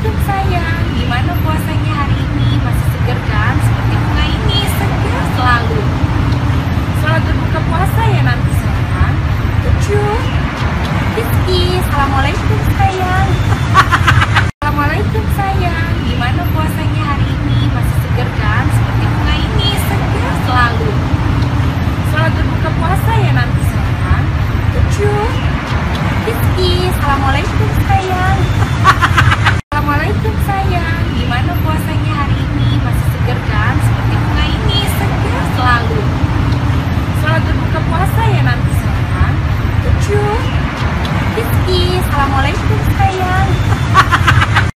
Assalamualaikum sayang Gimana puasanya hari ini? Masih segar kan? Seperti bunga ini segar selalu. Selamat berbuka puasa ya nanti sayang. Tujuh Rizky Assalamualaikum sayang. Assalamualaikum sayang. Gimana puasanya hari ini? Masih segar kan? Seperti bunga ini segar selalu. Selamat berbuka puasa ya nanti sayang. Tujuh Rizky Assalamualaikum sayang.